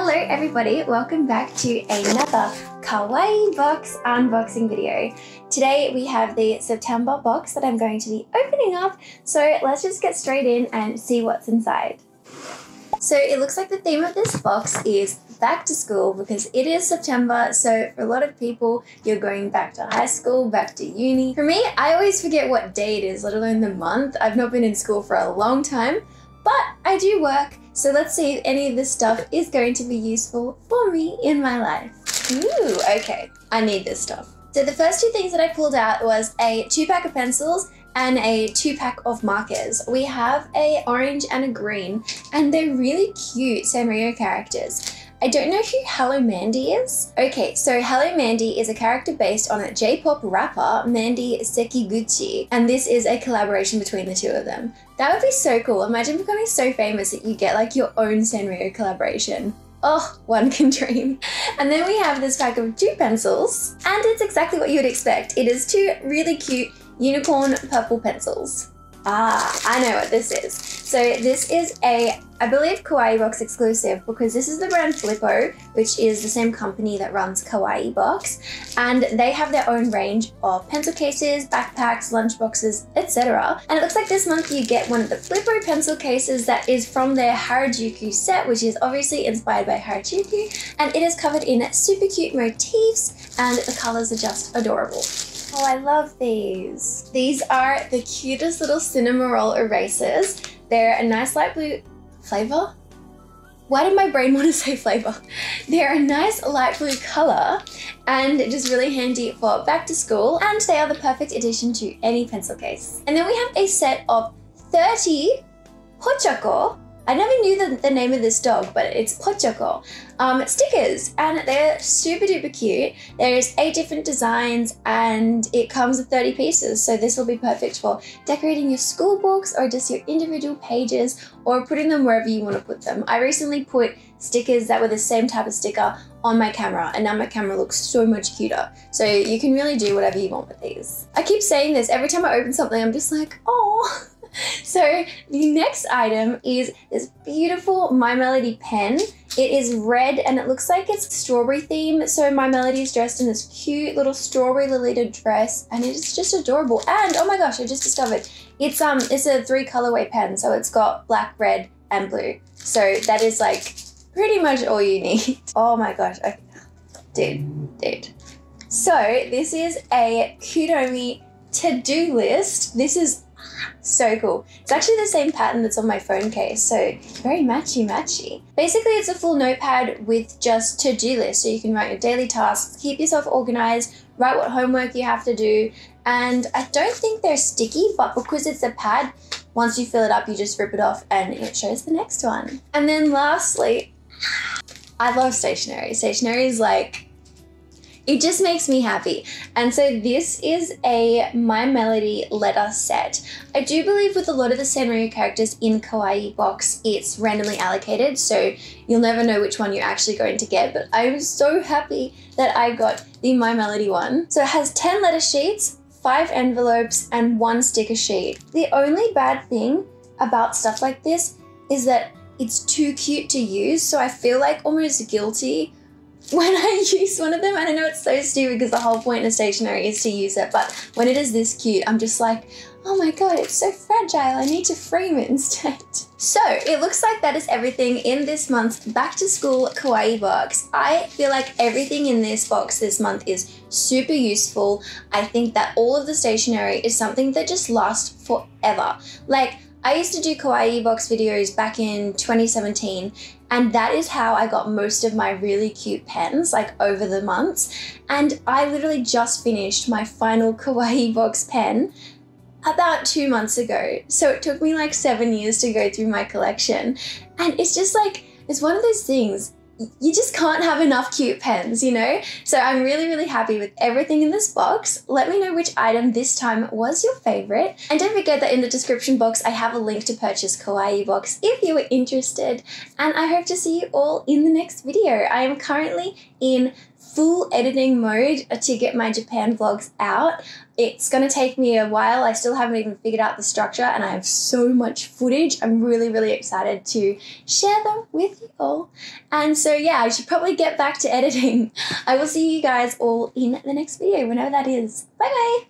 Hello everybody, welcome back to another Kawaii Box unboxing video. Today we have the September box that I'm going to be opening up, so let's just get straight in and see what's inside. So it looks like the theme of this box is back to school because it is September. So for a lot of people, you're going back to high school, back to uni. For me, I always forget what day it is, let alone the month. I've not been in school for a long time, but I do work. So let's see if any of this stuff is going to be useful for me in my life. Ooh, okay. I need this stuff. So the first two things that I pulled out was a two pack of pencils and a two pack of markers. We have a orange and a green and they're really cute Sanrio characters. I don't know who Hello Mandy is. Okay, so Hello Mandy is a character based on a J-pop rapper, Mandy Sekiguchi, and this is a collaboration between the two of them. That would be so cool. Imagine becoming so famous that you get like your own Sanrio collaboration. Oh, one can dream. And then we have this pack of two pencils, and it's exactly what you would expect. It is two really cute unicorn purple pencils. Ah, I know what this is. So this is a, I believe Kawaii Box exclusive because this is the brand Flippo, which is the same company that runs Kawaii Box. And they have their own range of pencil cases, backpacks, lunch boxes, etc. And it looks like this month you get one of the Flippo pencil cases that is from their Harajuku set, which is obviously inspired by Harajuku. And it is covered in super cute motifs and the colors are just adorable. Oh, I love these. These are the cutest little Cinnamoroll erasers. They're a nice light blue flavor. Why did my brain want to say flavor? They're a nice light blue color and just really handy for back to school and they are the perfect addition to any pencil case. And then we have a set of 30 Pochacco I never knew the, the name of this dog, but it's Pochacco. Um, stickers, and they're super duper cute. There's eight different designs, and it comes with 30 pieces. So this will be perfect for decorating your school books, or just your individual pages, or putting them wherever you want to put them. I recently put stickers that were the same type of sticker on my camera and now my camera looks so much cuter. So you can really do whatever you want with these. I keep saying this every time I open something I'm just like, oh so the next item is this beautiful My Melody pen. It is red and it looks like it's strawberry theme. So My Melody is dressed in this cute little strawberry Lolita dress and it is just adorable. And oh my gosh, I just discovered it's um it's a three colorway pen. So it's got black, red, and blue. So that is like pretty much all you need. Oh my gosh, okay. dude, dude. So this is a Kuromi to-do list. This is so cool. It's actually the same pattern that's on my phone case, so very matchy matchy. Basically, it's a full notepad with just to-do lists, so you can write your daily tasks, keep yourself organized, write what homework you have to do, and I don't think they're sticky, but because it's a pad, once you fill it up, you just rip it off and it shows the next one. And then lastly, I love stationery. Stationery is like it just makes me happy. And so this is a My Melody letter set. I do believe with a lot of the Sanrio characters in Kawaii box, it's randomly allocated, so you'll never know which one you're actually going to get, but I'm so happy that I got the My Melody one. So it has 10 letter sheets, five envelopes, and one sticker sheet. The only bad thing about stuff like this is that it's too cute to use, so I feel like almost guilty when I use one of them, and I know it's so stupid because the whole point of stationery is to use it, but when it is this cute, I'm just like, oh my god, it's so fragile, I need to frame it instead. So, it looks like that is everything in this month's back to school kawaii box. I feel like everything in this box this month is super useful. I think that all of the stationery is something that just lasts forever. Like, I used to do kawaii box videos back in 2017 and that is how I got most of my really cute pens like over the months. And I literally just finished my final kawaii box pen about two months ago. So it took me like seven years to go through my collection. And it's just like it's one of those things you just can't have enough cute pens, you know? So I'm really, really happy with everything in this box. Let me know which item this time was your favorite. And don't forget that in the description box, I have a link to purchase Kawaii Box if you were interested. And I hope to see you all in the next video. I am currently in full editing mode to get my Japan vlogs out. It's going to take me a while. I still haven't even figured out the structure and I have so much footage. I'm really, really excited to share them with you all. And so, yeah, I should probably get back to editing. I will see you guys all in the next video, whenever that is. Bye bye.